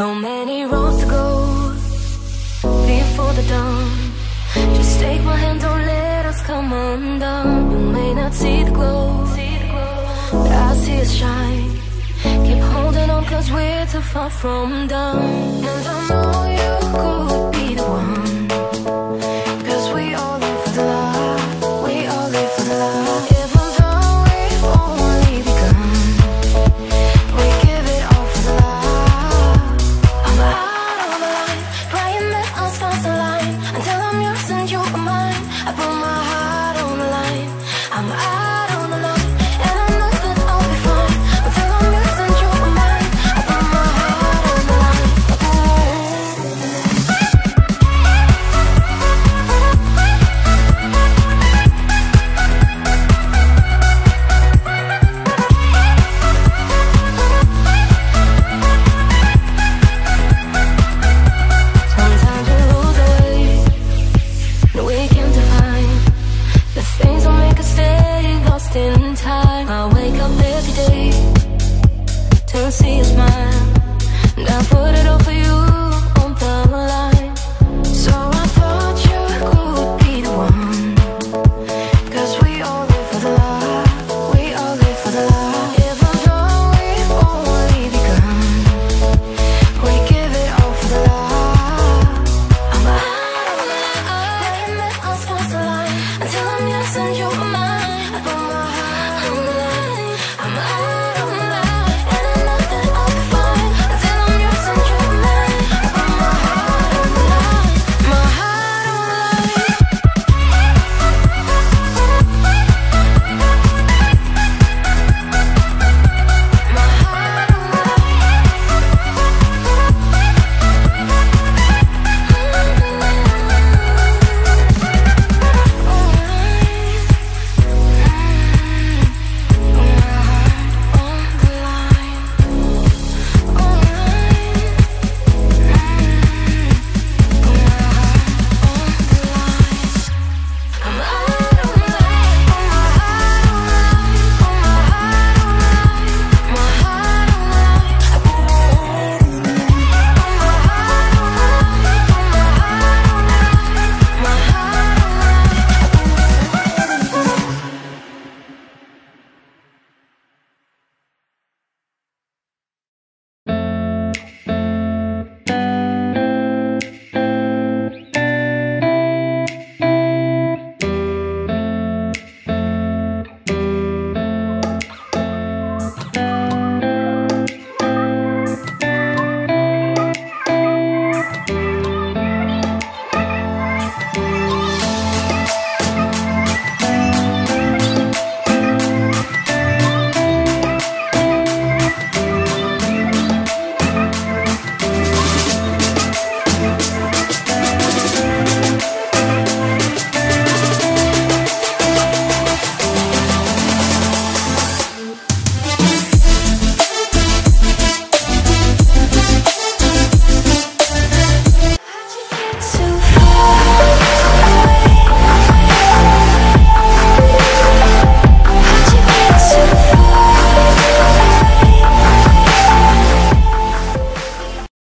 So many roads to go before the dawn. Just take my hand, don't let us come undone. You may not see the glow, but I see it shine. Keep holding on, cause we're too far from done. And I know you could be the one. see a smile